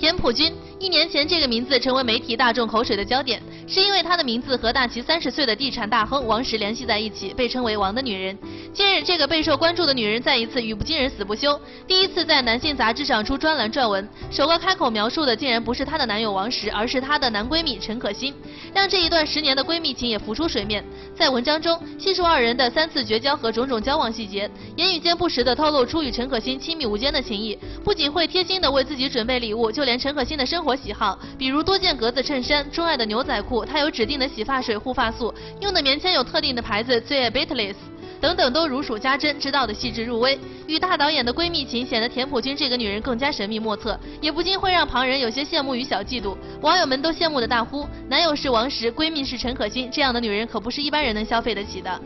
田朴珺，一年前这个名字成为媒体大众口水的焦点，是因为她的名字和大其三十岁的地产大亨王石联系在一起，被称为“王的女人”。近日，这个备受关注的女人再一次语不惊人死不休，第一次在男性杂志上出专栏撰文，首个开口描述的竟然不是她的男友王石，而是她的男闺蜜陈可辛，让这一段十年的闺蜜情也浮出水面。在文章中，细数二人的三次绝交和种种交往细节，言语间不时的透露出与陈可辛亲密无间的情谊，不仅会贴心的为自己准备礼物，就连陈可辛的生活喜好，比如多件格子衬衫、钟爱的牛仔裤，他有指定的洗发水、护发素，用的棉签有特定的牌子，最爱 Beatles 等等都如数家珍，知道的细致入微。与大导演的闺蜜情显得田朴珺这个女人更加神秘莫测，也不禁会让旁人有些羡慕与小嫉妒。网友们都羡慕的大呼：男友是王石，闺蜜是陈可辛，这样的女人可不是一般人能消费得起的。